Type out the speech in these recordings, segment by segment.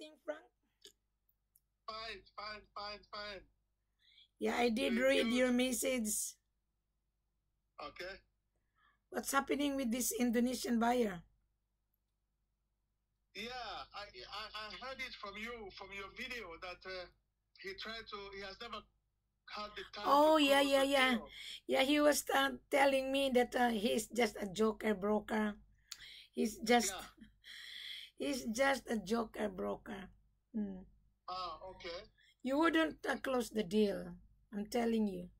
everything, Frank? Fine, fine, fine, fine. Yeah, I did Very read good. your message. Okay. What's happening with this Indonesian buyer? Yeah, I, I I heard it from you from your video that uh, he tried to. He has never had the time. Oh, yeah, yeah, yeah. deal. Yeah, he was uh, telling me that uh, he's just a joker broker. He's just Yeah. He's just a joker broker. Hmm. Ah, okay. You wouldn't uh, close the deal. I'm telling you.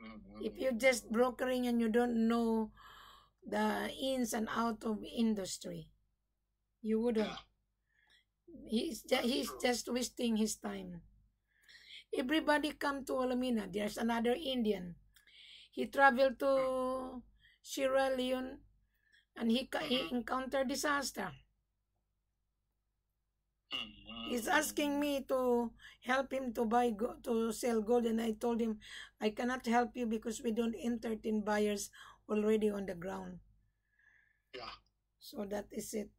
Mhm. If you're just brokering and you don't know the ins and out of industry, you wouldn't. Yeah. He's ju- he's just wasting his time. Everybody come to Wilhelmina. There's another Indian. He traveled to Sierra Leone, and he he Mhm. encountered disaster. Mhm. He's asking me to help him to buy go- to sell gold, and I told him I cannot help you because we don't entertain buyers already on the ground. Yeah. So that is it.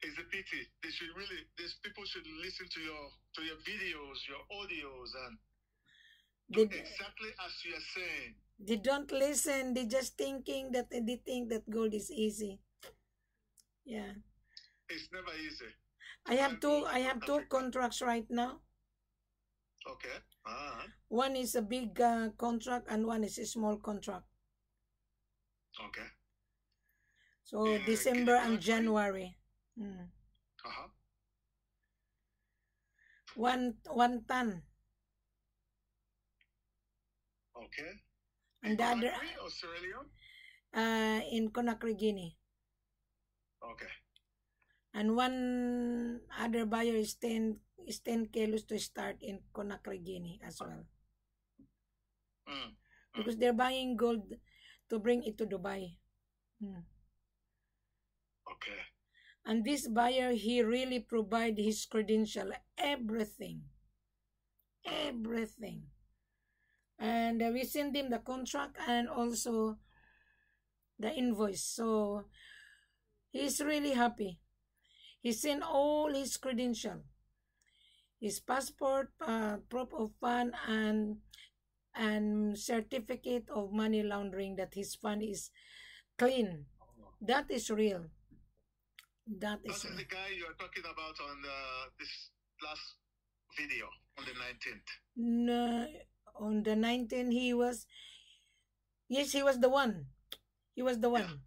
It's a pity. They should really. These people should listen to your to your videos, your audios, and They, exactly as you are saying. they don't listen. They just thinking that they think that gold is easy. Yeah. It's never easy. I have two I have two contracts right now. Okay. Ah. One is a big uh, contract and one is a small contract. Okay. So In uh, December and January. Mm. Uh huh. One one ton. Okay. And the other Conakry Leone? uh, in Conakry, Guinea. Okay. And one other buyer is 10, is 10 kilos to start in Conakry, Guinea as well. Mm. Because they're buying gold to bring it to Dubai. Mm. Okay. And this buyer, he really provide his credential, everything. Everything. And uh, we send him the contract and also the invoice. So he's really happy. He sent all his credential, his passport, uh, proof of fund, and and certificate of money laundering that his fund is clean. That is real. That That is is the guy you are talking about on the, this last video on the 19th. No, on the 19th, he was, yes, he was the one. He was the one.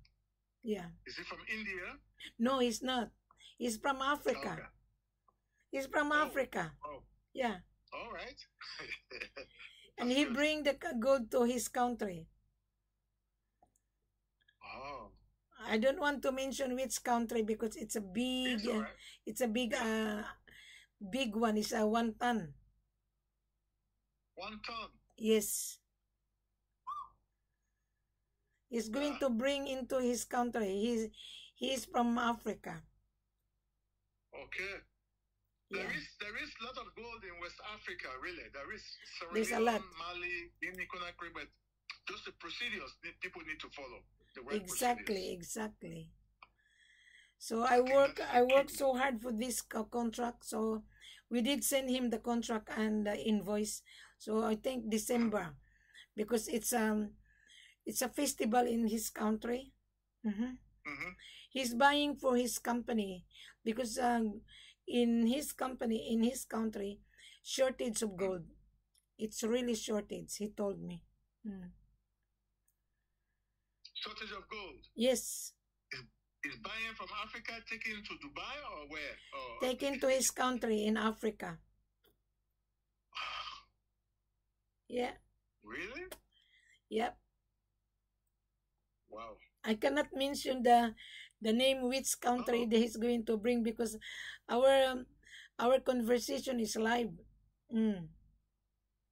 Yeah. Is he from India? No, he's not. He's from Africa. Okay. He's from Oh. Africa. Oh, Yeah. all right. And he bring the gold to his country. Oh, I don't want to mention which country because it's a big, it's uh, right. it's a big, uh, big one. It's a one ton. One ton. Yes. He's going to bring into his country. He's, he's from Africa. Okay. There Yeah. is there is a lot of gold in West Africa, really. There is Sierra There's a Leone, lot. Mali, Guinea Conakry, but just the procedures that people need to follow. The right Exactly, procedures. exactly. So I work I worked so hard for this co- contract. So we did send him the contract and the invoice. So I think December because it's um it's a festival in his country. hmm hmm He's buying for his company because um in his company in his country shortage of gold. It's really shortage. He told me. Mm. Shortage of gold. Yes, Is buying from Africa taken to Dubai or where? Or taken to his country in Africa. Yeah. really? Yep. Wow. I cannot mention the the name which country that he's going to bring because our um, our conversation is live. Mm.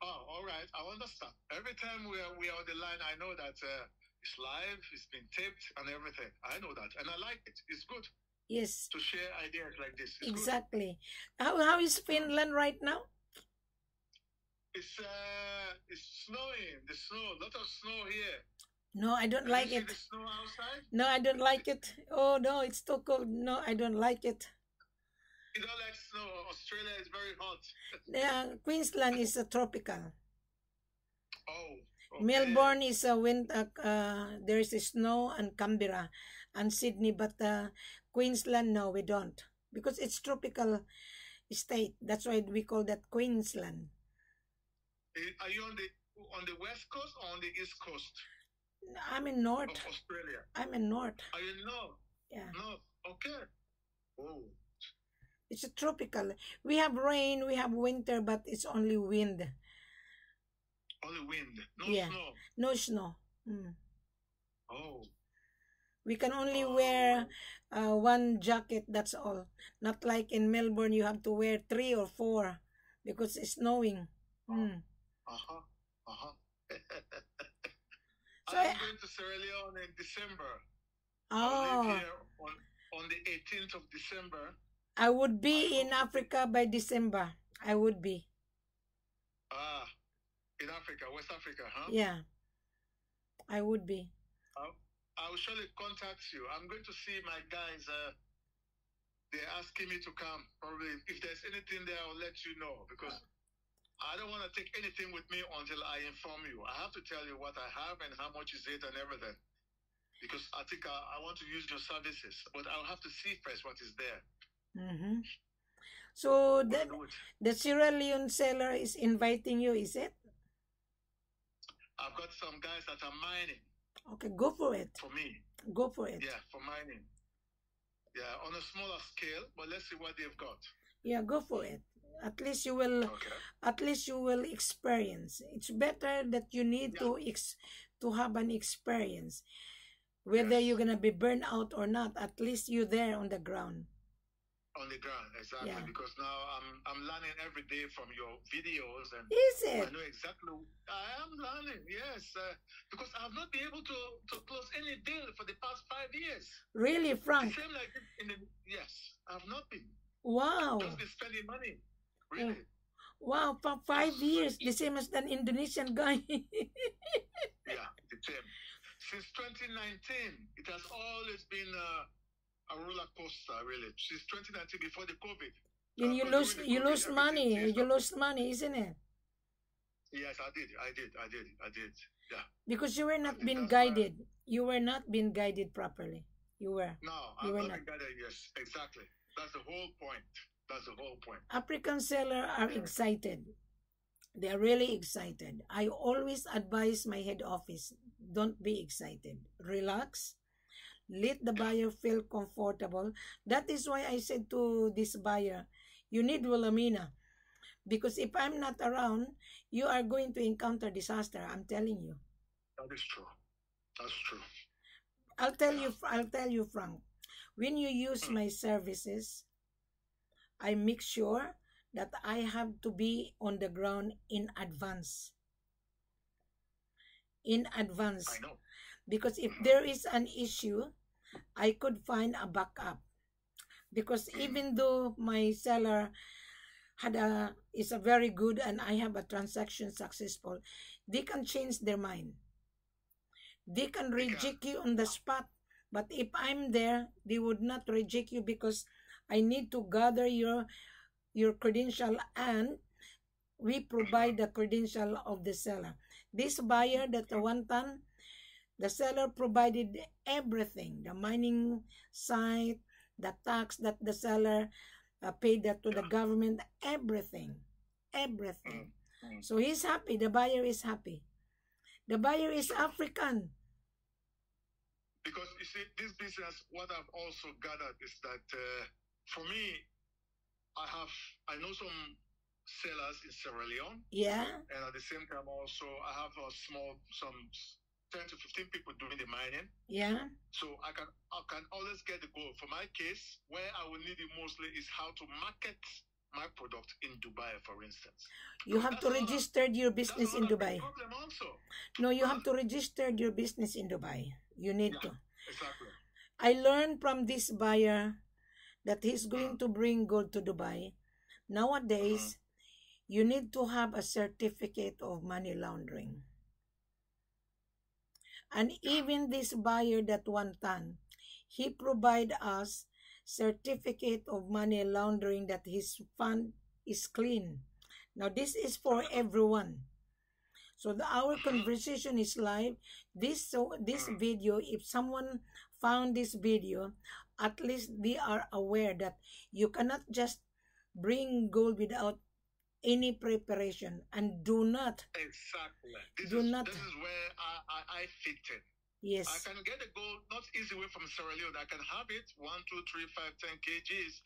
Oh, all right. I understand. Every time we are we are on the line, I know that uh, it's live, it's been taped, and everything. I know that, and I like it. It's good Yes, to share ideas like this. It's good. exactly. How how is Finland right now? It's uh, it's snowing. The snow, a lot of snow here. No, I don't Can like it. the snow outside? No, I don't like it. Oh no, it's too cold. No, I don't like it. You don't like snow. Australia is very hot. The Queensland is a tropical. Oh. okay. Melbourne is a wind. Uh, uh, there is a snow and Canberra and Sydney, but uh, Queensland no, we don't because it's tropical state. That's why we call that Queensland. Eh, Are you on the on the west coast or on the east coast I'm in north. of Australia? I'm in north. Are you in north? Yeah, North. Okay. Oh. it's a tropical. We have rain, we have winter, but it's only wind, Only wind. No Yeah. snow. no snow. Mm. Oh. We can only Oh. wear uh, one jacket. That's all. Not like in Melbourne, you have to wear three or four because it's snowing. Mm. Uh-huh. Uh-huh. So I'm going to Sierra Leone in December. I Oh, on, on the 18th of December. I would be in Africa by December. I would be. Ah, in Africa, West Africa, huh? Yeah, I would be. I will surely contact you. I'm going to see my guys. Uh, they're asking me to come. Probably, if there's anything there, I'll let you know because I don't want to take anything with me until I inform you. I have to tell you what I have and how much is it and everything. Because I think I, I want to use your services, but I'll have to see first what is there. hmm So the, the Sierra Leone seller is inviting you, is it? I've got some guys that are mining Okay, go for it. for me. Go for it. Yeah, for mining. Yeah, on a smaller scale, but let's see what they've got. Yeah, go for it. At least you will. Okay. At least you will experience. It's better that you need Yeah. to ex to have an experience, whether Yes. you're gonna be burned out or not. At least you're there on the ground. On the ground, exactly. Yeah. Because now I'm I'm learning every day from your videos and Is I know exactly. I am learning, yes, uh, because I have not been able to, to close any deal for the past five years. Really, Frank? same like in the yes, I have not been Wow. just been spending money. Really, Wow, for five years, the same as an Indonesian guy. yeah, the same. Since 2019, it has always been uh, a roller coaster. Really, since 2019, before the COVID. Uh, you but lose during you COVID, lose money. You up. lose money, isn't it? Yes, I did. I did. I did. I did. Yeah. Because you were not being why- guided. You were not being guided properly. You were. No, You I'm were not not. together. Yes, exactly. That's the whole point. That's the whole point. African sellers are excited. They are really excited. I always advise my head office, don't be excited. Relax. Let the buyer feel comfortable. That is why I said to this buyer, you need Wilhelmina. Because if I'm not around, you are going to encounter disaster. I'm telling you. That is true. That's true. I'll tell you I'll tell you Frank. When you use hmm. my services, I make sure that I have to be on the ground in advance. In advance. Because if there is an issue, I could find a backup. Because hmm. even though my seller had a is a very good and I have a transaction successful, they can change their mind. They can They can. reject you on the spot. But if I'm there, they would not reject you because I need to gather your your credential and we provide the credential of the seller. This buyer that the one time the seller provided everything the mining site the tax that the seller uh, paid that to the government everything everything Mm. so he's happy the buyer is happy the buyer is african Because you see, this business, what I've also gathered is that uh, for me, I have, I know some sellers in Sierra Leone, yeah and at the same time also, I have a small, some 10 to 15 people doing the mining. yeah So I can, I can always get the goal. For my case, where I will need it mostly is how to market my product in Dubai, for instance. you have to register your business in dubai problem also. no you have to register your business in dubai you need to Exactly. I learned from this buyer that he's going to bring gold to Dubai. Nowadays, uh-huh. you need to have a certificate of money laundering. And even this buyer that one time, he provide us certificate of money laundering that his fund is clean. Now this is for uh-huh. everyone. So the, our uh-huh. conversation is live. This so this video, if someone found this video, at least they are aware that you cannot just bring gold without any preparation and do not Exactly. This, Do is, not- this is where I, I, I fit in. yes I can get the gold not easy way from Sierra Leone. I can have it one, two, three, five, ten kgs.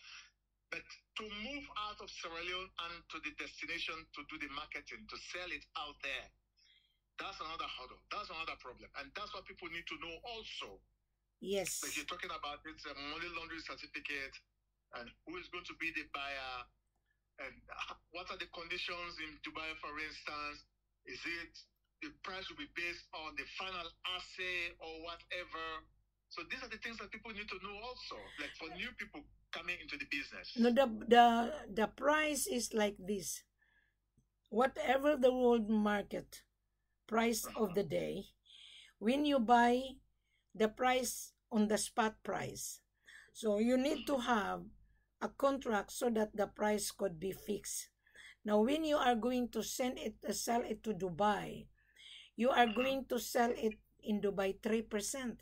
But to move out of Sierra Leone and to the destination to do the marketing, to sell it out there, that's another hurdle. That's another problem. And that's what people need to know also. Yes Like you're talking about it's a um, money laundering certificate and who is going to be the buyer and what are the conditions in Dubai, for instance? Is it the price will be based on the final assay or whatever? So these are the things that people need to know also, like for new people coming into the business. no the the the price is like this whatever the world market price of the uh-huh. day when you buy the price on the spot price so you need to have a contract so that the price could be fixed now when you are going to send it uh, sell it to dubai you are going to sell it in dubai 3%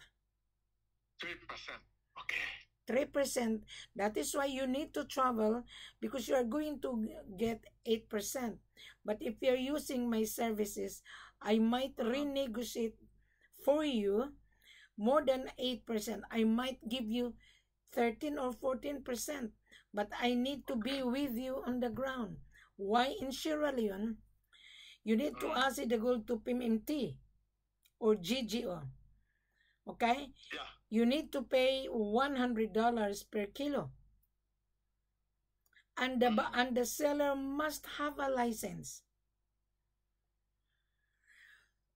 Three percent. Okay. 3%. That is why you need to travel because you are going to get 8%. But if you're using my services, I might renegotiate for you more than 8%. I might give you 13 or 14%. But I need to be with you on the ground. Why in Sierra Leone? You need to ask the gold to PMT or GGO. Okay? Yeah. you need to pay $100 per kilo. And the, mm. and the seller must have a license.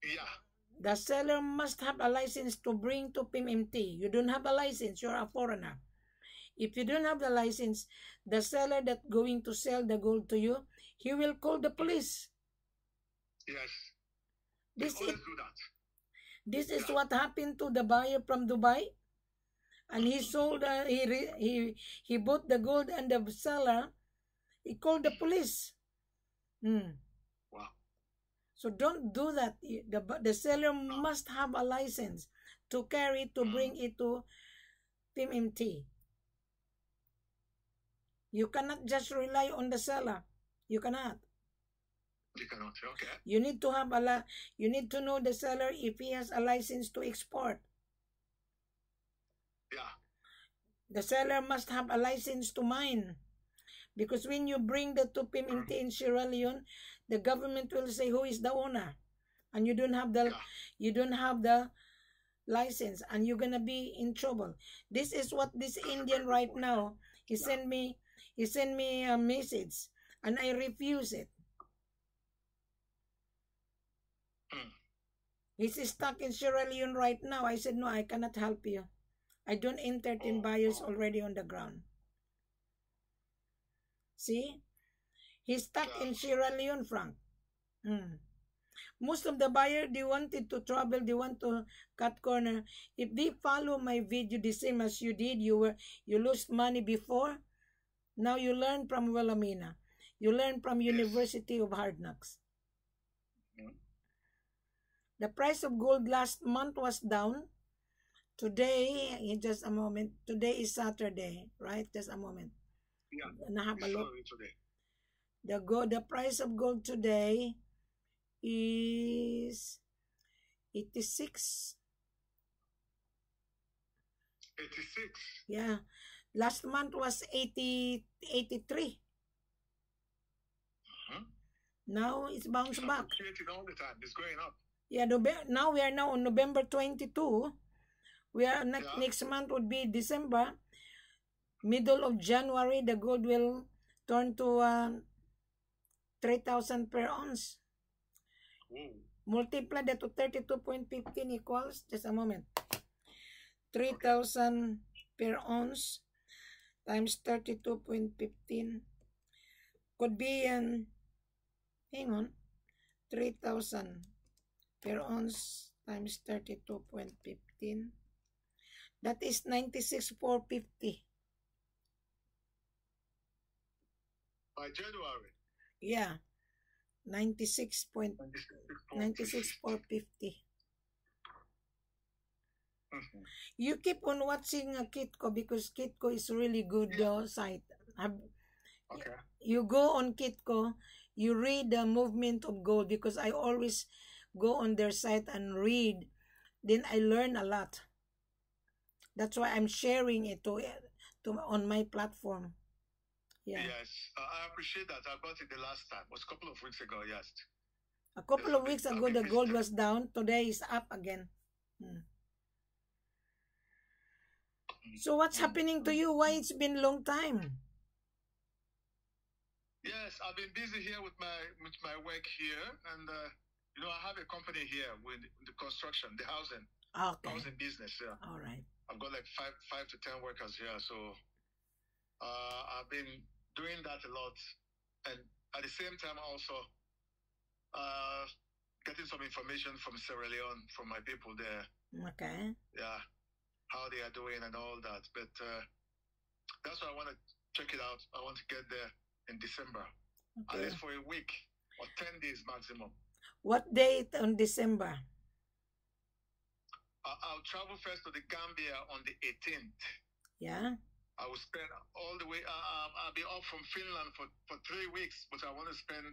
Yeah. The seller must have a license to bring to PMT. You don't have a license, you're a foreigner. If you don't have the license, the seller that going to sell the gold to you, he will call the police. Yes. This is, this is what happened to the buyer from Dubai. And he sold, uh, he, re- he, he bought the gold and the seller, he called the police. Hmm. So don't do that. The, the seller must have a license to carry to mm-hmm. bring it to PMT. You cannot just rely on the seller. You cannot. You cannot. Okay. You need to have a la- you need to know the seller if he has a license to export. Yeah. The seller must have a license to mine. Because when you bring the to PMT mm-hmm. in Sierra Leone, the government will say who is the owner. And you don't have the Yeah. you don't have the license and you're gonna be in trouble. This is what this Indian right now he sent me he sent me a message and I refuse it. Hmm. He's stuck in Sierra Leone right now. I said no, I cannot help you. I don't entertain Oh, buyers already on the ground. See? He's stuck in. Sierra Leone, Frank. Hmm. Most of the buyer they wanted to travel, they want to cut corner. If they follow my video the same as you did, you were you lost money before. Now you learn from Wilhelmina. You learn from. University of Hard Knocks. Mhm. The price of gold last month was down. Today, in just a moment. Today is Saturday, right? Just a moment. Yeah. It today. The gold, the price of gold today is 86. 86. Yeah. Last month was 80, 83. Mhm. Now it's bounced It's back. all the time. It's going up. Yeah, now we are now on November 22. We are next, Yeah. next month would be December. Middle of January, the gold will turn to um, 3,000 per ounce. Whoa. Multiply that to 32.15 equals, just a moment, 3,000 per ounce times 32.15 could be, um, hang on, 3,000 per ounce times 32.15. That is 96,450. by January. Yeah. 96 point, 96 450. Mhm. You keep on watching uh, Kitco because Kitco is really good uh, site. Okay. you go on Kitco, you read the movement of gold because I always go on their site and read. Then I learn a lot. That's why I'm sharing it to, to on my platform. Yeah. Yes, uh, I appreciate that. I got it the last time. It was a couple of weeks ago. Yes. A couple of weeks ago, the gold was down. Today is up again. Hmm. So what's happening to you? Why it's been a long time? Yes, I've been busy here with my with my work here, and uh, you know I have a company here with the construction, the housing, Okay. housing business. Yeah, All right. I've got like five five to ten workers here, so uh, I've been doing that a lot, and at the same time also uh, getting some information from Sierra Leone from my people there. Okay. yeah, how they are doing and all that. But uh, that's why I want to check it out. I want to get there in December, at least for a week or 10 days maximum. What date on December? I'll travel first to the Gambia on the 18th. Yeah. I will spend all the way, uh, um, I'll be off from Finland for, for three weeks, but I want to spend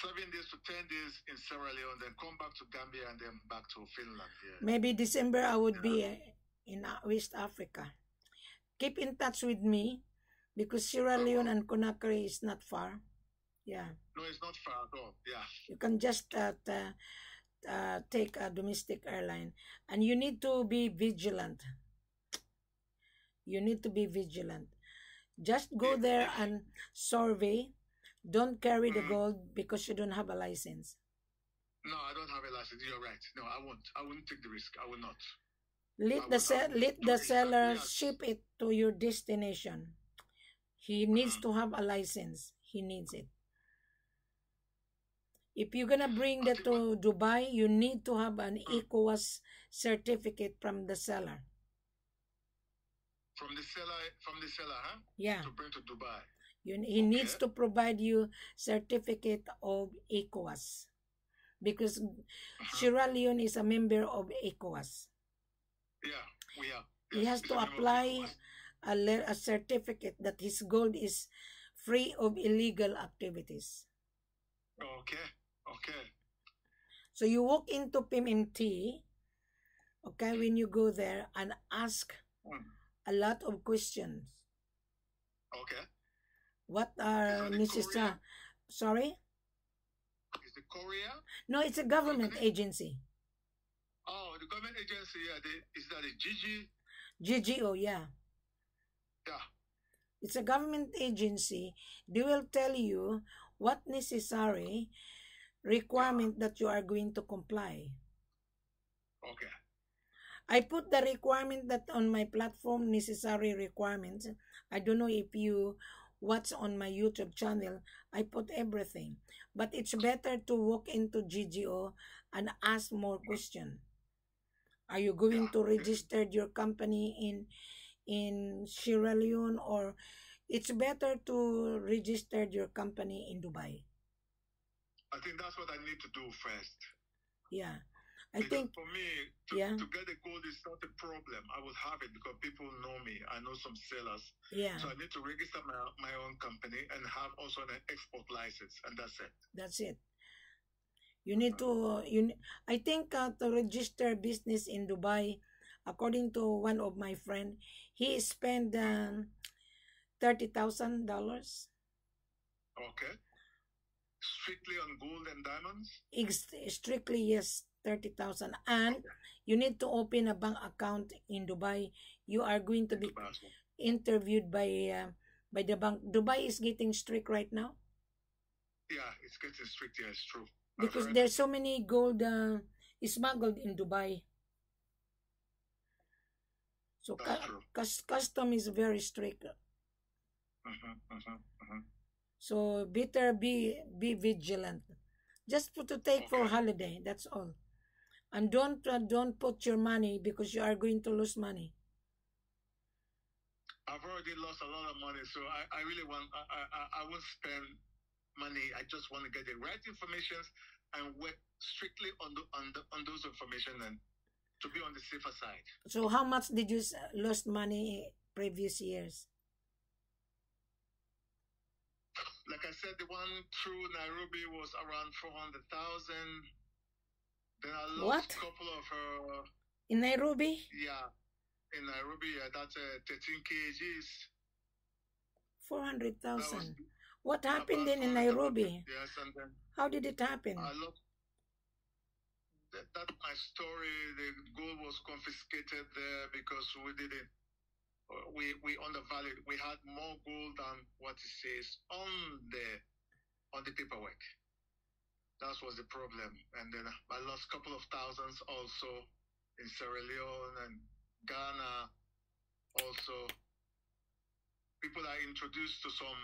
seven days to 10 days in Sierra Leone, then come back to Gambia and then back to Finland. Yeah. Maybe December I would be uh, in uh, West Africa. Keep in touch with me because Sierra Leone and Conakry is not far. Yeah. No, it's not far at all. Yeah. You can just uh, uh, take a domestic airline and you need to be vigilant. You need to be vigilant. Just go there and survey. Don't carry the gold because you don't have a license. No, I don't have a license. You're right. No, I won't. I won't take the risk. I will not. Let the let the seller Yes. ship it to your destination. He needs Uh-huh. to have a license. He needs it. If you're gonna bring that to Dubai, you need to have an Uh. ECOWAS certificate from the seller. From the seller, from the seller, huh? Yeah, To bring to Dubai. you, he needs Okay. to provide you certificate of ECOWAS because Uh-huh. Sierra Leone is a member of ECOWAS. Yeah, we are. He has it's to a member of apply a, le- a certificate that his gold is free of illegal activities. Okay, okay. So you walk into PMT, okay, when you go there and ask Mm. A lot of questions. Okay. What are it? Korea? Sorry? Is the Korea? No, it's a government agency. Oh, the government agency, yeah. Is that the GG? GGO, yeah. Yeah. It's a government agency. They will tell you what necessary requirement that you are going to comply. Okay. I put the requirement that on my platform necessary requirements. I don't know if you watch on my YouTube channel. I put everything. But it's better to walk into GGO and ask more questions. Are you going to register your company in in Sierra Leone or it's better to register your company in Dubai? I think that's what I need to do first. Yeah. I Because think for me, to, Yeah. to get the gold is not a problem. I will have it because people know me. I know some sellers. yeah, So I need to register my, my own company and have also an export license, and that's it. That's it. You need to you. I think uh, to register business in Dubai, according to one of my friend, he spent um, thirty thousand dollars. Okay. Strictly on gold and diamonds? Strictly yes, thirty thousand, and you need to open a bank account in Dubai. You are going to be Dubai as well. interviewed by uh, by the bank. Dubai is getting strict right now Yeah, it's getting strict. Yeah, it's true. I've because there's so many gold uh, smuggled in Dubai. So cu- cus- custom is very strict. Mhm, mhm, mhm. So better be be vigilant. Just put to take for holiday. That's all. And don't uh, don't put your money because you are going to lose money. I've already lost a lot of money, so I, I really want I, I I won't spend money. I just want to get the right information and work strictly on the on the on those information and to be on the safer side. So how much did you lost money previous years? Like I said, the one through Nairobi was around four hundred thousand. Then I lost What? a couple of uh, In Nairobi? yeah in Nairobi. Yeah, that's uh, thirteen kgs. That 400,000. What happened then in Nairobi? Yes, and then How did it happen? I lost. That, that's my story. The gold was confiscated there because we didn't. uh, We we undervalued. We had more gold than what it says on the on the paperwork. That was the problem. And then I lost a couple of thousands also in Sierra Leone and Ghana. Also, people are introduced to some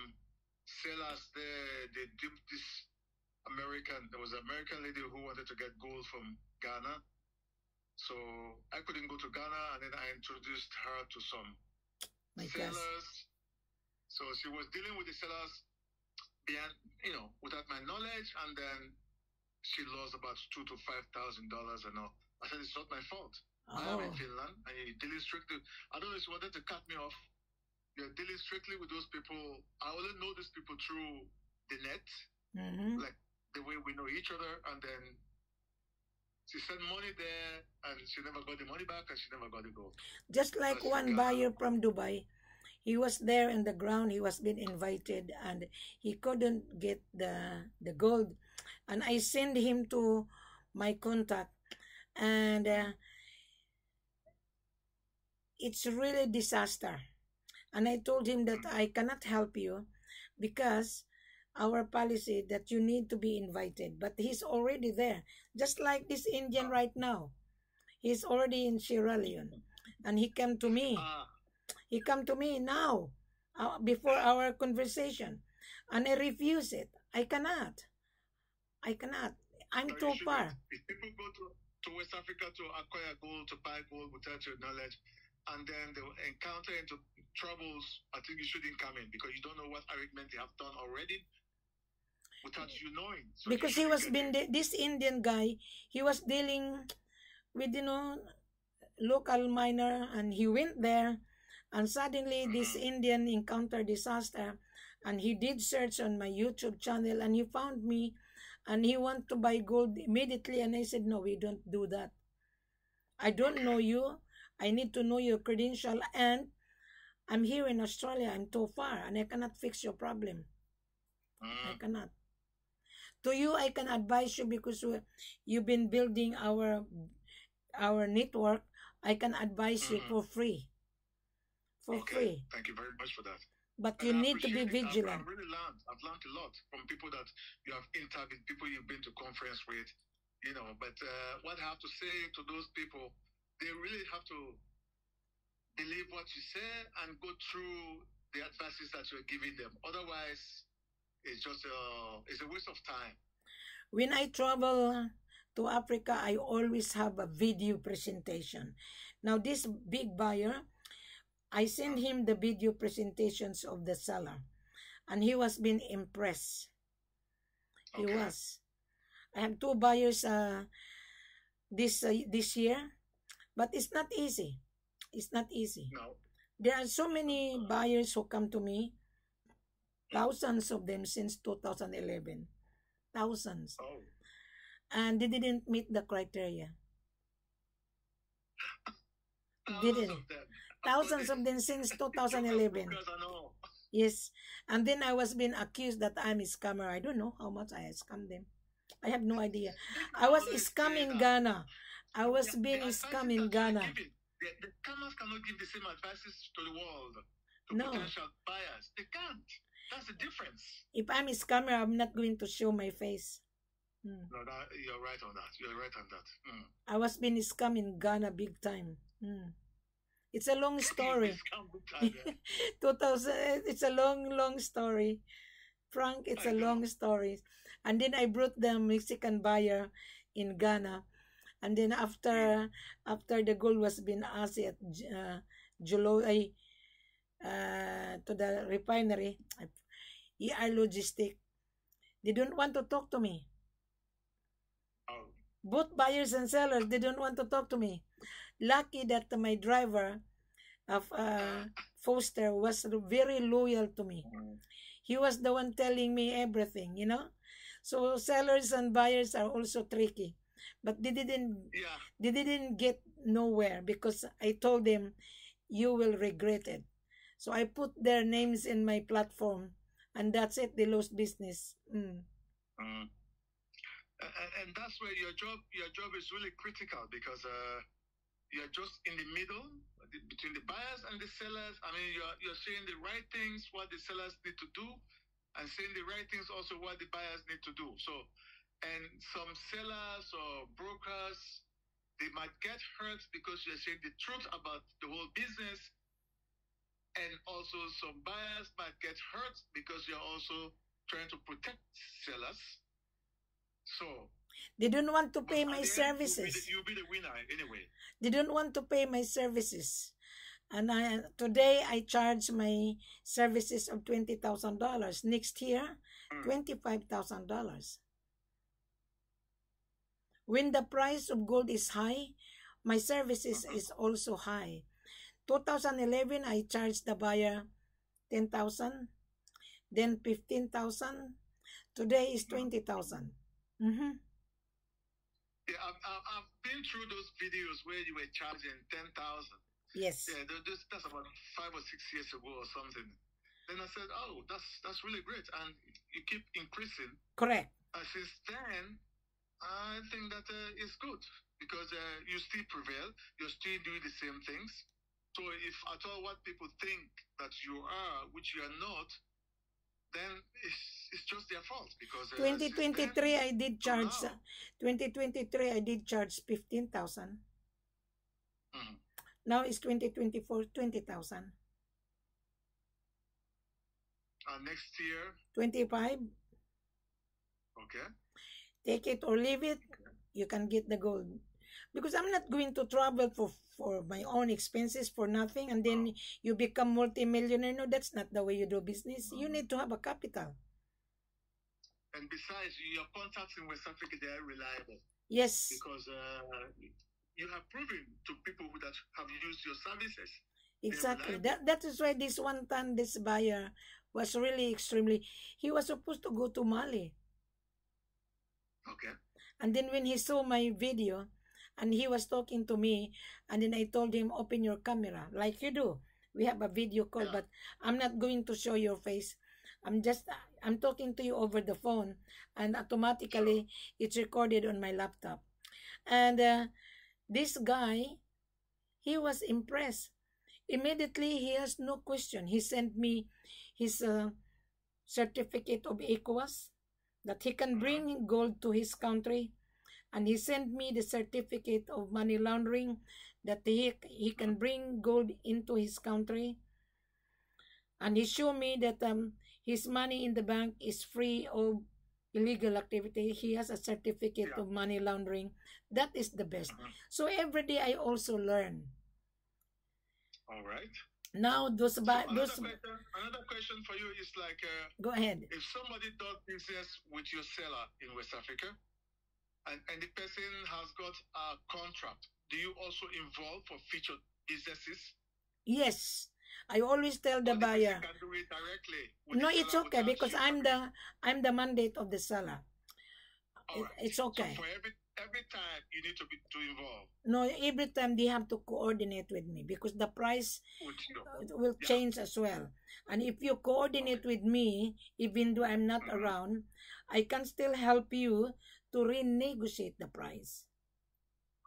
sellers there. They dip this American. There was an American lady who wanted to get gold from Ghana. So I couldn't go to Ghana, and then I introduced her to some My sellers. So she was dealing with the sellers you know, without my knowledge, and then she lost about two to five thousand dollars and all. I said it's not my fault. I am Oh, in Finland, and you're dealing strictly. I don't know if you wanted to cut me off. You're dealing strictly with those people. I only know these people through the net, mhm. like the way we know each other, and then she sent money there, and she never got the money back, and she never got the gold. just like That's one buyer from Dubai. He was there in the ground. He was being invited, and he couldn't get the the gold. And I send him to my contact, and uh, it's really disaster. And I told him that I cannot help you because our policy that you need to be invited. But he's already there, just like this Indian right now. He's already in Sierra Leone, and he came to me. He come to me now, uh, before our conversation, and I refuse it. I cannot. I cannot. I'm too far. If people go to, to West Africa to acquire gold, to buy gold without your knowledge, and then they will encounter into troubles, I think you shouldn't come in because you don't know what arrangement they have done already without you knowing. So you Because he was been this Indian guy. He was dealing with you know local miner, and he went there, and suddenly this Mhm. Indian encountered disaster, and he did search on my YouTube channel, and he found me, and he want to buy gold immediately, and I said no, we don't do that. I don't know you. I need to know your credential, and I'm here in Australia. I'm too far, and I cannot fix your problem. I Mm. cannot. To you, I can advise you because we- you've been building our our network. I can advise you Mhm. for free, for Okay. free. Thank you very much for that. But And you I need to be it. I've- vigilant. I've, really learned. I've learned a lot from people that you have interviewed, people you've been to conference with, you know. But uh, what I have to say to those people, they really have to believe what you say and go through the advices that you're giving them. Otherwise, it's just a it's a waste of time. When I travel to Africa, I always have a video presentation. Now, this big buyer, I send him the video presentations of the seller, and he was being impressed. He Okay. was. I have two buyers uh, this uh, this year, but it's not easy. It's not easy. No. There are so many buyers who come to me, thousands of them since 2011, thousands, Oh. and they didn't meet the criteria. Thousands Didn't. Thousands of them since 2011. Because I know. Yes, and then I was being accused that I'm a scammer. I don't know how much I scammed them. I have no idea. I was Always scam in. Ghana. I was being the scam in Ghana. The, the scammers cannot give the same advices to the world, to No. potential buyers. They can't. That's the difference. If I'm a scammer, I'm not going to show my face. Hmm. No, that, you're right on that. You're right on that. Mm. I was being scam in Ghana big time. Hmm. It's a long story. It's come good time, yeah. 2000 it's a long long story frank it's a long story and then i brought the mexican buyer in ghana and then after after the gold was being asked at uh, july uh, to the refinery, ER Logistic, they don't want to talk to me. Oh, Both buyers and sellers, they don't want to talk to me. Lucky that my driver of uh, Foster was very loyal to me. He was the one telling me everything, you know. So sellers and buyers are also tricky, but they didn't yeah. they didn't get nowhere because I told them you will regret it. So I put their names in my platform, and that's it. They lost business. Mm. Mm. And that's where your job your job is really critical because uh, you're just in the middle between the buyers and the sellers. I mean, you're you're saying the right things, what the sellers need to do, and saying the right things also what the buyers need to do. So, and some sellers or brokers they might get hurt because you're saying the truth about the whole business. And also some buyers might get hurt because you're also trying to protect sellers. So They don't want to pay my services. You'll be, the, you'll be the winner anyway. They don't want to pay my services. And I, today I charge my services of twenty thousand dollars. Next year, Mm. twenty five thousand dollars. When the price of gold is high, my services is also high. 2011, I charged the buyer 10,000, then 15,000. Today is 20,000. Mm-hmm. Yeah, I've, I've, been through those videos where you were charging 10,000. Yes. Yeah, tho- those, that's about five or six years ago or something. Then I said, oh, that's that's really great. And you keep increasing. Correct. And since then, I think that uh, it's good because uh, you still prevail. You're still doing the same things. So if at all what people think that you are, which you are not, then it's, it's just their fault because uh, since then- 2023, I did charge. uh, 2023, I did charge 15,000. Mhm. Now it's 2024, 20,000. And next year, 25, okay. take it or leave it, you can get the gold. Because I'm not going to travel for, for my own expenses for nothing and then you become multimillionaire. No, that's not the way you do business. You need to have a capital. And besides, your contacts in West Africa they are reliable Yes, because uh, you have proven to people who that have used your services. exactly. That that is why this one time this buyer was really extremely he was supposed to go to Mali. Okay. And then when he saw my video and he was talking to me, and then I told him, open your camera like you do. We have a video call, Yeah. but I'm not going to show your face. I'm just, I'm talking to you over the phone, and automatically it's recorded on my laptop. And uh, this guy, he was impressed. Immediately, he has no question. He sent me his uh, certificate of ECOWAS that he can bring gold to his country and he sent me the certificate of money laundering that he, he can bring gold into his country and he showed me that um, his money in the bank is free of illegal activity he has a certificate Yeah. of money laundering that is the best Mhm. so every day i also learn All right. now those So another those question. Another question for you is like, uh, go ahead if somebody does business with your seller in West Africa, and, and the person has got a contract, do you also involve for future businesses? yes i always tell the Or buyer can do it directly. no it's okay because i'm the i'm the mandate of the seller It- right. it's So okay for every every time you need to be to involve no every time they have to coordinate with me because the price uh, will Yeah. change as well and if you coordinate with me even though i'm not Mhm. around i can still help you to renegotiate the price.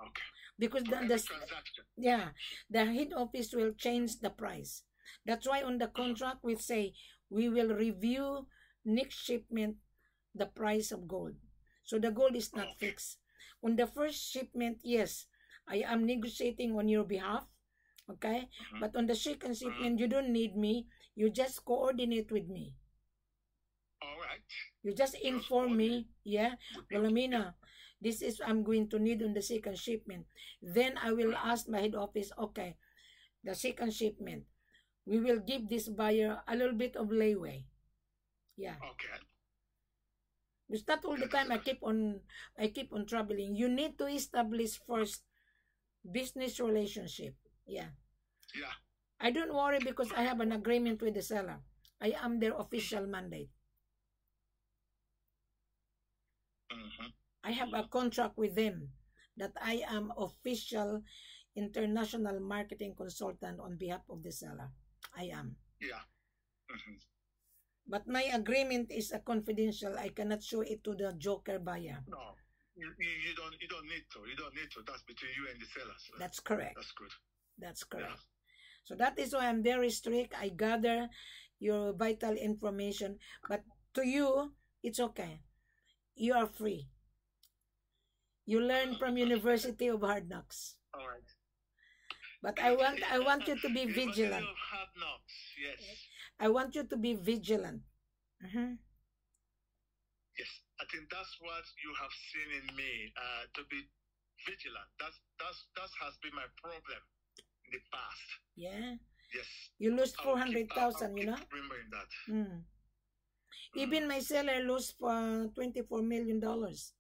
Okay. because For the, yeah the head office will change the price. That's why on the contract we say we will review next shipment the price of gold. So the gold is not Okay. fixed. On the first shipment yes i am negotiating on your behalf okay? Mhm. but on the second shipment you don't need me. You just coordinate with me All right. you just inform me yeah. Wilhelmina, this is I'm going to need on the second shipment. Then I will ask my head office, okay, the second shipment, we will give this buyer a little bit of leeway. Yeah. Okay. It's not all the time I keep on I keep on traveling. You need to establish first business relationship. Yeah. Yeah. I don't worry because I have an agreement with the seller. I am their official mandate. Mm-hmm. I have a contract with them that I am official international marketing consultant on behalf of the seller. I am. Yeah. Mm-hmm. But my agreement is a confidential. I cannot show it to the joker buyer. No. You, you, don't you don't need to. You don't need to. That's between you and the sellers. That's correct. That's good. That's correct. Yeah. So that is why I'm very strict. I gather your vital information. But to you, it's okay. You are free. You learn from University of Hard Knocks. All right. But I want I want you to be University vigilant. of Hard Knocks. Yes. I want you to be vigilant. Mhm. Yes. I think that's what you have seen in me. Uh, to be vigilant. That's that's that has been my problem in the past. Yeah. Yes. You lose I'll four hundred thousand, you know? Remembering that. Mm. Even my seller lost for twenty-four million dollars.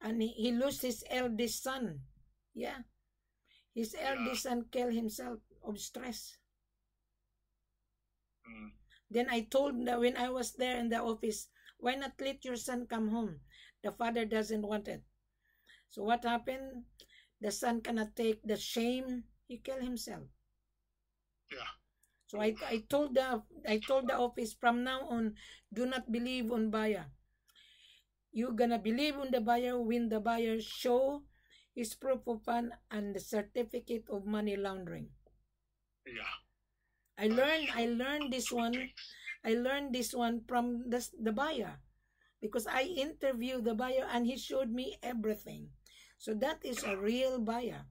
And he, he lost his eldest son. Yeah. His Yeah. eldest son killed himself of stress. Mm. Then I told that when I was there in the office, why not let your son come home? The father doesn't want it. So what happened? The son cannot take the shame. He killed himself. Yeah. So I, I told the I told the office from now on, do not believe on buyer. You're gonna believe on the buyer when the buyer show his proof of fund and the certificate of money laundering. Yeah. I learned I learned this one. I learned this one from the, the buyer because I interviewed the buyer and he showed me everything. So that is a real buyer.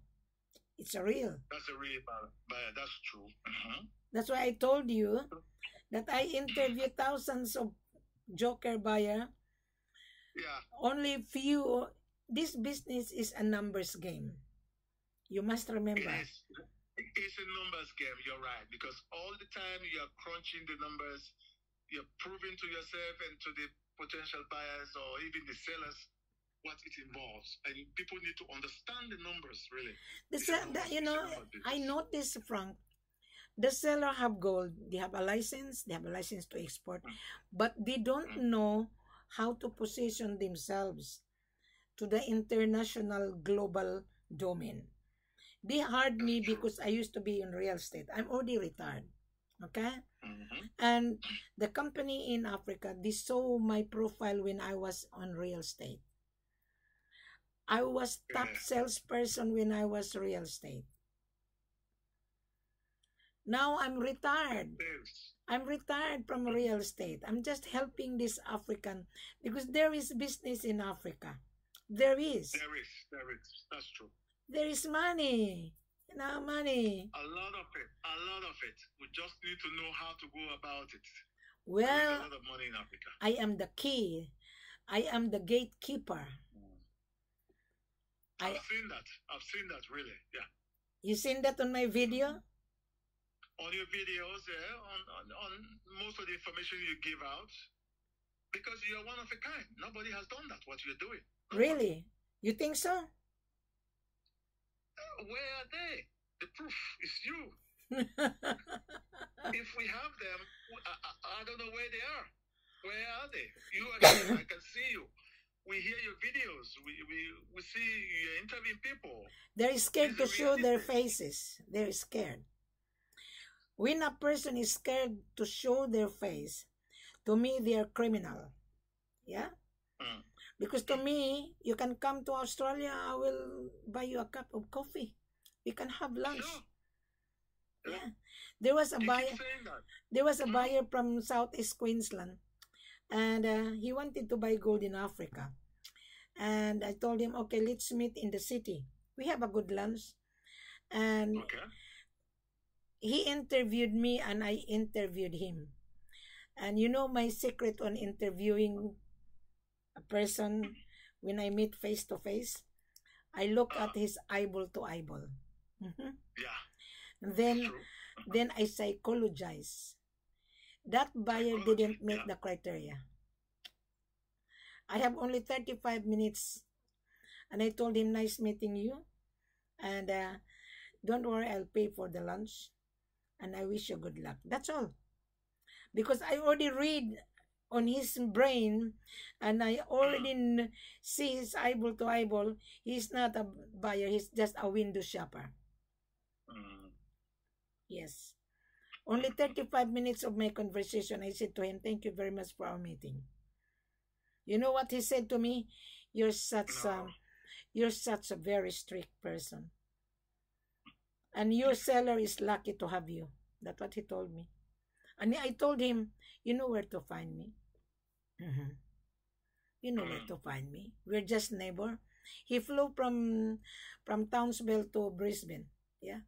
It's a real. That's a real. But that's true. Mhm. That's why I told you that I interviewed thousands of joker buyer. Yeah. Only few. This business is a numbers game. You must remember. It is. It's a numbers game. You're right because all the time you're crunching the numbers, you're proving to yourself and to the potential buyers or even the sellers what it involves, and people need to understand the numbers really. The, It's se- a the, you know. I noticed, Frank, the seller have gold. They have a license. They have a license to export, but they don't know how to position themselves to the international global domain. They hired me because I used to be in real estate. I'm already retired. Okay? Mhm. And the company in Africa, they saw my profile when I was on real estate. I was top salesperson when I was real estate. Now I'm retired. I'm retired from real estate. I'm just helping this African because there is business in Africa. There is. There is. There is. That's true. There is money. You know, money. A lot of it. A lot of it. We just need to know how to go about it. There is a Well, lot of money in Africa. I am the key. I am the gatekeeper. I I've seen that. I've seen that really. Yeah. you seen that on my video? On your videos, yeah, on, on, on most of the information you give out, because you're one of a kind. Nobody has done that, what you're doing. Nobody. Really? You think so? Uh, Where are they? The proof is you. If we have them, I, I, don't know where they are. Where are they? You are here. I can see you. We hear your videos. We, we, we see you're interviewing people. They're scared to show their faces. They're scared. When a person is scared to show their face, to me they are criminal. Yeah? Mm. Because to me, you can come to Australia, I will buy you a cup of coffee. We can have lunch. Sure. Yeah. There was a buyer keep saying that. there was a buyer from Southeast Queensland and uh, he wanted to buy gold in Africa. And I told him, okay, let's meet in the city. We have a good lunch. And Okay. He interviewed me and I interviewed him. And you know my secret on interviewing a person when I meet face to face? I look at his eyeball to eyeball. Mhm. Yeah. And then True. Then I psychologize. That buyer didn't meet Yeah. the criteria. I have only 35 minutes. And I told him, nice meeting you. And uh, don't worry, I'll pay for the lunch. And I wish you good luck. That's all. Because I already read on his brain and I already see his eyeball to eyeball. He's not a buyer, he's just a window shopper. Mm. Yes. Only 35 minutes of my conversation, I said to him, Thank you very much for our meeting. You know what he said to me? You're such No. a, you're such a very strict person. And your seller is lucky to have you. That's what he told me. And I told him, You know where to find me. Mhm. You know where Mm. to find me. We're just neighbor. He flew from from Townsville to Brisbane. Yeah.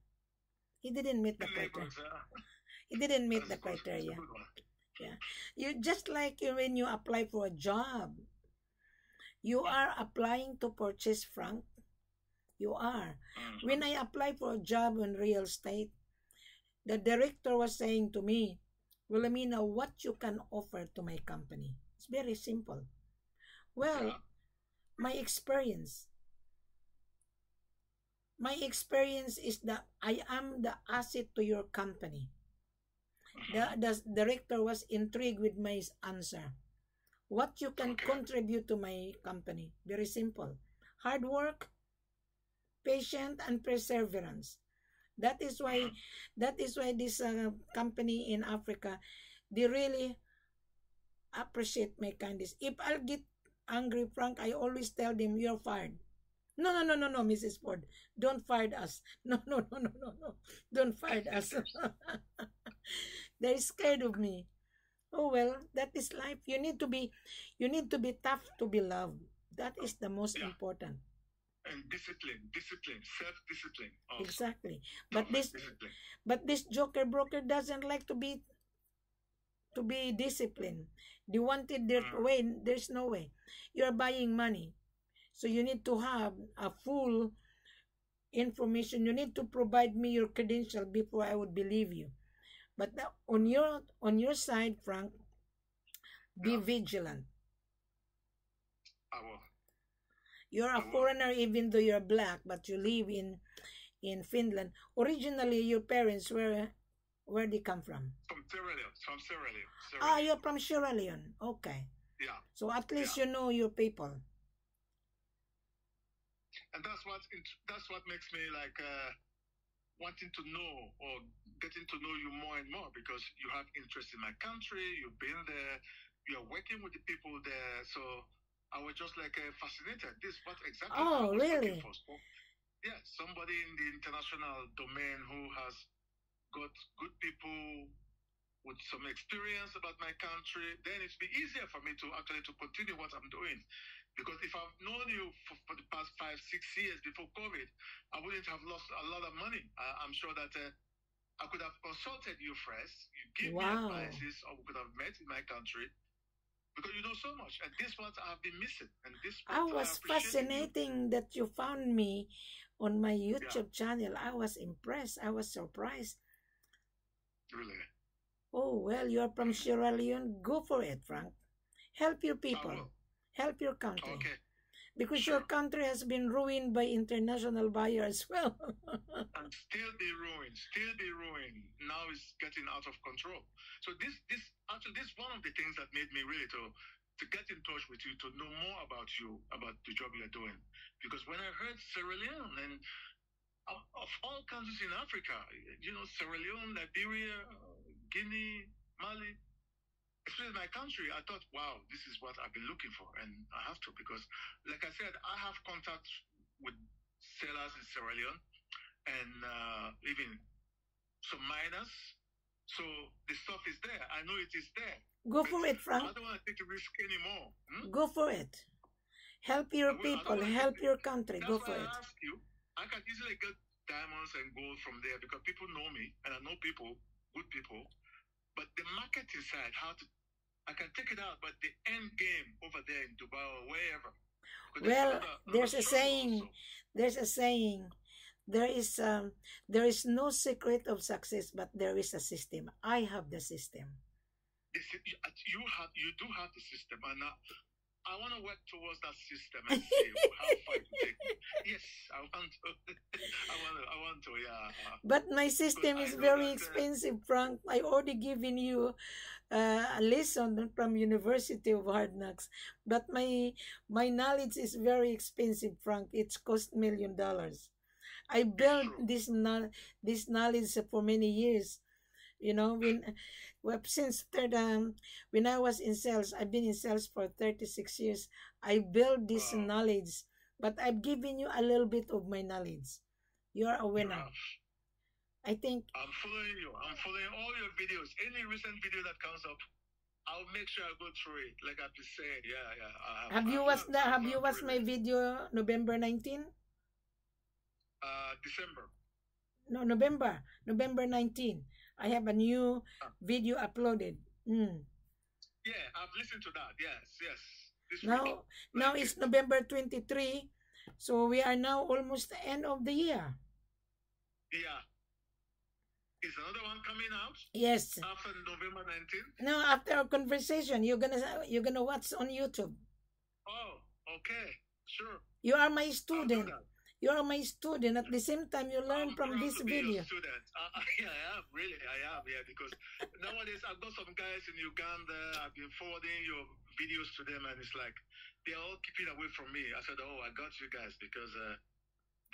He didn't meet the criteria. He didn't meet the that's good. That's criteria. one. You just like when you apply for a job. You are applying to purchase Frank. You are. Mm. When I applied for a job in real estate, the director was saying to me, Wilhelmina, what you can offer to my company? It's very simple. Well, Yeah. my experience. My experience is that I am the asset to your company. The, the director was intrigued with my answer. What you can contribute to my company? Very simple. Hard work, patient, and perseverance. That is why that is why this uh, company in Africa, they really appreciate my kindness. If I'll get angry, Frank, I always tell them you're fired. No, no, no, no, no, Mrs. Ford. Don't fire us. No, no, no, no, no, no. Don't fire us. They're scared of me. Oh well, that is life. You need to be you need to be tough to be loved. That is the most important. And discipline, discipline, self-discipline. Also. Exactly. But this discipline. but this joker broker doesn't like to be to be disciplined. They wanted their Mm. way. There's no way. You're buying money. So you need to have a full information. You need to provide me your credential before I would believe you. But on your on your side, Frank, be Yeah. vigilant. I will. You're a foreigner even though you're black, but you live in in Finland. Originally, your parents were where they come from? From Sierra Leone. From Sierra Leone. Sierra Ah, Leone. you're from Sierra Leone. Okay. Yeah. So at least you know your people. and that's what that's what makes me like uh, wanting to know or getting to know you more and more because you have interest in my country you've been there you're working with the people there so i was just like uh, fascinated this is what exactly Oh, really? for. So, yeah somebody in the international domain who has got good people with some experience about my country then it's be easier for me to actually to continue what i'm doing because if I've known you for, for the past five, six years before COVID, I wouldn't have lost a lot of money. I, I'm sure that uh, I could have consulted you first. You give Wow. me advices, or we could have met in my country because you know so much. And this what I've been missing. And this I was appreciate in you. fascinating that you found me on my YouTube channel. I was impressed. I was surprised. Really, Oh well, you're from mm. Sierra Leone. Go for it, Frank. Help your people. Help your country. Okay, Because your country has been ruined by international buyers as well. and still be ruined, still be ruined. Now it's getting out of control. So this, this actually, this is one of the things that made me really to to get in touch with you to know more about you, about the job you're doing. Because when I heard Sierra Leone and of, of all countries in Africa, you know, Sierra Leone, Liberia, Guinea, Mali, especially my country, I thought, wow, this is what I've been looking for, and I have to because, like I said, I have contact with sellers in Sierra Leone and uh, even some miners. So the stuff is there. I know it is there. Go for it, Frank. I don't want to take a risk anymore. Hmm? Go for it. Help your will. People. Help your country. Go for I it. ask you. I can easily get diamonds and gold from there because people know me and I know people, good people. But the market inside, how to, I can take it out, but the end game over there in Dubai or wherever. Well, another- there's another a saying. also. There's a saying, there is um, there is no secret of success, but there is a system. I have the system. You have you do have the system, and uh, I want to work towards that system and see how far it take. me. Yes, I want to. I want to. I want to. Yeah. But my system is very uh, expensive, Frank. I already given you uh, a lesson from University of Hard Knocks, but my my knowledge is very expensive, Frank. It's cost million dollars. I built this this knowledge for many years. You know, when well, since third um, when I was in sales, I've been in sales for thirty six years. I built this Wow. knowledge, but I've given you a little bit of my knowledge. You're a winner. have. I think I'm following you. I'm following all your videos. Any recent video that comes up, I'll make sure I go through it. Like I've been saying, yeah, yeah. I Have you watched the I've you watched my video November 19? Uh, December. No, November. November 19. I have a new Ah. video uploaded. Mm. Yeah, I've listened to that. Yes, yes. This week. Now, now it's. November 23. So we are now almost the end of the year. Yeah. Is another one coming out Yes. after November 19th? Now after our conversation, you're gonna you're gonna watch on YouTube. Oh, okay. Sure. You are my student. You are my student. At the same time, you learn I'm from this be video. Student. I, yeah, I am really. I am. Yeah, because nowadays I've got some guys in Uganda. I've been forwarding your videos to them, and it's like they're all keeping away from me. I said, "Oh, I got you guys because uh,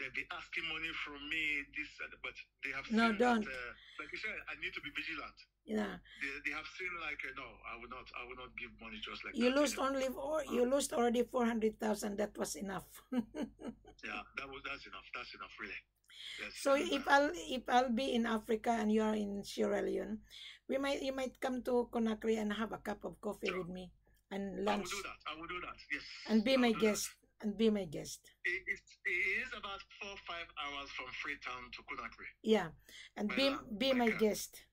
they've been asking money from me. This, but they have No, seen don't. That, uh, like you said, I need to be vigilant. Yeah. They, they have seen like, uh, no, I will not. I will not give money just like You that. lost only or you lost already four hundred thousand. That was enough. Yeah, that was that's enough. That's enough, really. Yes. So if I'll if I'll be in Africa and you are in Sierra Leone, we might you might come to Conakry and have a cup of coffee Sure. with me and lunch. I will do that. I will do that. Yes. and be my do that. guest and be my guest. It, it is about four five hours from Freetown to Conakry. Yeah, and be be my guest.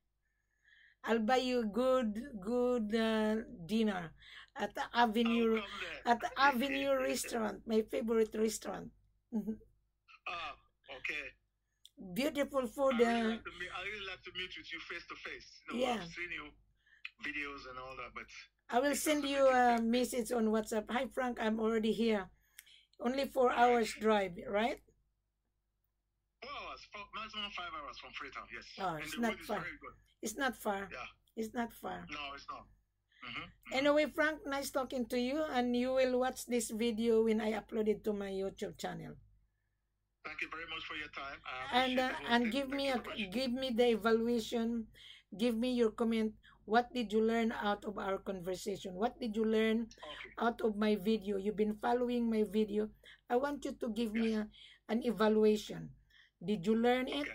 I'll buy you good good uh, dinner at the Avenue at the Avenue restaurant, my favorite restaurant. Mhm. Ah, okay. Beautiful I food. really, Uh, like to meet, I really like to meet with you face to face. You know, Yeah. I've seen you videos and all that, but I will send you a message on WhatsApp. Hi Frank, I'm already here. Only four hours drive, right? four hours, four, maximum five hours from Freetown. Yes. Oh, and it's the not road is far. It's not far. Yeah. It's not far. No, it's not. hmm Anyway, Frank, nice talking to you, and you will watch this video when I upload it to my YouTube channel. Thank you very much for your time. And uh, and give Thank me a give me the evaluation. Give me your comment. What did you learn out of our conversation? What did you learn Okay. out of my video? You've been following my video. I want you to give me a, an evaluation. Did you learn it?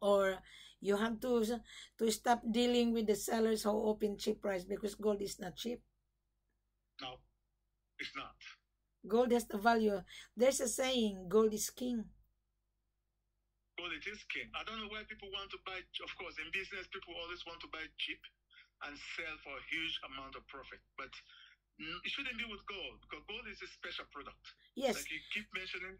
Or you have to to stop dealing with the sellers who open cheap price because gold is not cheap. No, it's not. Gold has the value. There's a saying, gold is king. Gold it is king. I don't know why people want to buy. Of course, in business, people always want to buy cheap and sell for a huge amount of profit. But it shouldn't be with gold because gold is a special product. Yes, Like you keep mentioning,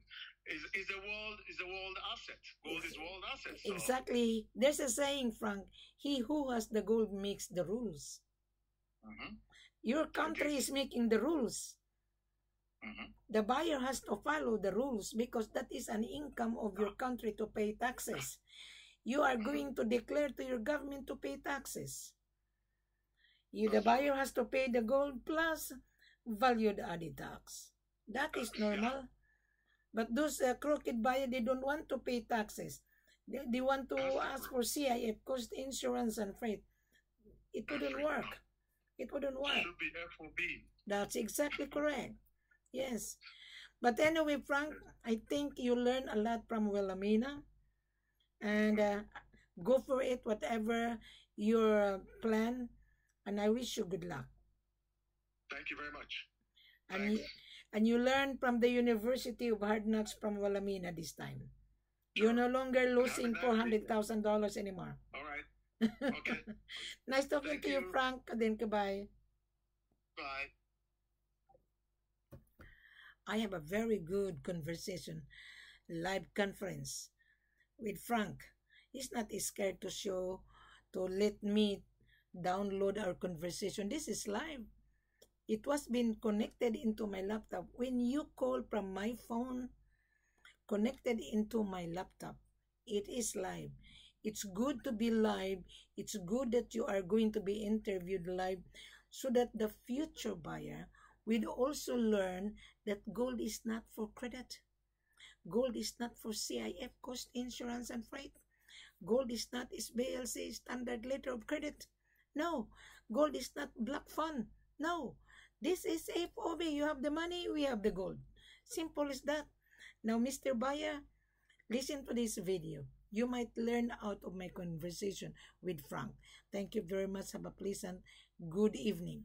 is is a world is a world asset. Gold is world asset. So, exactly. There's a saying, Frank. He who has the gold makes the rules. Mhm, Your country is making the rules. mhm. The buyer has to follow the rules because that is an income of your country to pay taxes. You are going to declare to your government to pay taxes. You, the buyer has to pay the gold plus valued added tax. That is normal. But those uh, crooked buyer, they don't want to pay taxes. They, they want to ask for CIF, cost insurance and freight. It wouldn't work. It wouldn't work. Should be FOB. That's exactly correct. Yes. But anyway, Frank, I think you learn a lot from Wilhelmina. And uh, go for it, whatever your plan. And I wish you good luck. Thank you very much. And you, and you learn from the University of Hard Knocks from Wilhelmina this time. You're no longer losing $400,000 anymore. All right. Okay. nice talking Thank to you, you. Frank. Then goodbye. Bye. I have a very good conversation. live conference with Frank. He's not scared to show, to let me download our conversation. This is live. It was been connected into my laptop. When you call from my phone, connected into my laptop, it is live. It's good to be live. It's good that you are going to be interviewed live so that the future buyer will also learn that gold is not for credit. Gold is not for CIF, cost insurance and freight. Gold is not SBLC, standard letter of credit. No, gold is not black fund. No, this is FOB. You have the money, we have the gold. Simple as that. Now, Mr. Buyer, listen to this video. You might learn out of my conversation with Frank. Thank you very much. Have a pleasant good evening.